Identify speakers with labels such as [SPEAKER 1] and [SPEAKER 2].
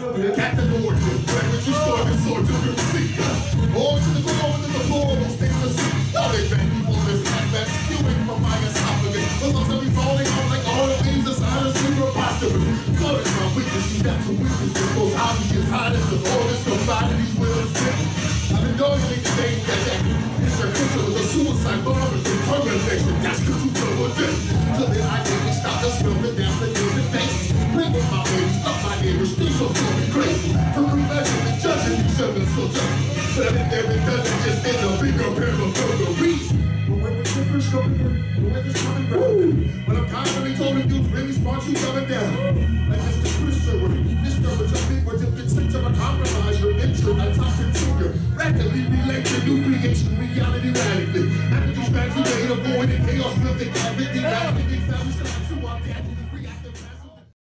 [SPEAKER 1] Cat the door, when you to the seat. All to the floor, to the floor, don't stay the seat. Y'all they bang for this fat back spewing from my esophagus. But I'm be falling off like all the things out of super preposterous. God is my weakness, see that's the weakness. This most obvious, hottest of all this commodities will spit. I've been dogging it today, that that. It's a picture with a suicide bomb it's and determination. That's the truth of this. Stop neighbors, still so fucking crazy. For and judging each other so tough. But I've been there and done it just in a bigger pair of burglaries. But when the difference coming in, the weather's coming round. When I'm constantly told the dudes really smart you coming down. Like Mr. Chris Silver, Mr. With your big words, if it's to a compromise, your intro, I talk to junior. Rapidly relate to new creation, reality radically. After these facts, you made avoiding chaos, with the cavity, rapidly